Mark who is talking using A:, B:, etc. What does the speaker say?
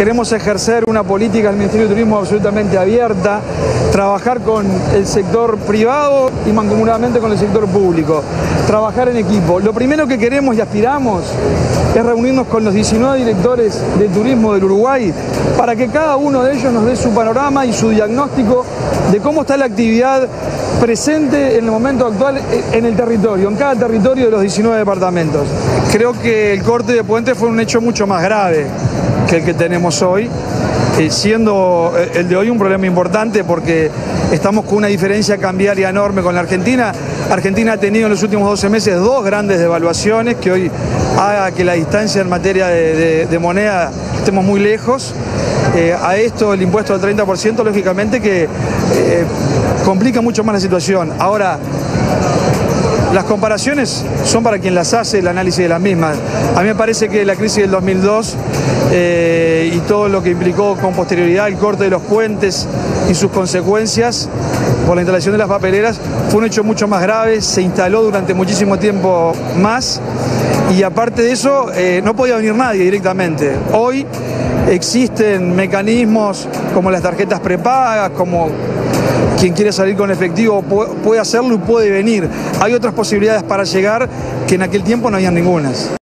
A: Queremos ejercer una política del Ministerio de Turismo absolutamente abierta, trabajar con el sector privado y mancomunadamente con el sector público, trabajar en equipo. Lo primero que queremos y aspiramos es reunirnos con los 19 directores de turismo del Uruguay para que cada uno de ellos nos dé su panorama y su diagnóstico de cómo está la actividad presente en el momento actual en el territorio, en cada territorio de los 19 departamentos. Creo que el corte de puente fue un hecho mucho más grave que el que tenemos hoy, eh, siendo eh, el de hoy un problema importante porque estamos con una diferencia cambiaria enorme con la Argentina. Argentina ha tenido en los últimos 12 meses dos grandes devaluaciones que hoy haga que la distancia en materia de, moneda estemos muy lejos. Eh, a esto el impuesto del 30%, lógicamente que complica mucho más la situación. Ahora, las comparaciones son para quien las hace el análisis de las mismas. A mí me parece que la crisis del 2002 eh, y todo lo que implicó con posterioridad el corte de los puentes y sus consecuencias por la instalación de las papeleras fue un hecho mucho más grave, se instaló durante muchísimo tiempo más y aparte de eso eh, no podía venir nadie directamente. Hoy existen mecanismos como las tarjetas prepagas, como quien quiere salir con efectivo puede hacerlo y puede venir. Hay otras posibilidades para llegar que en aquel tiempo no había ningunas.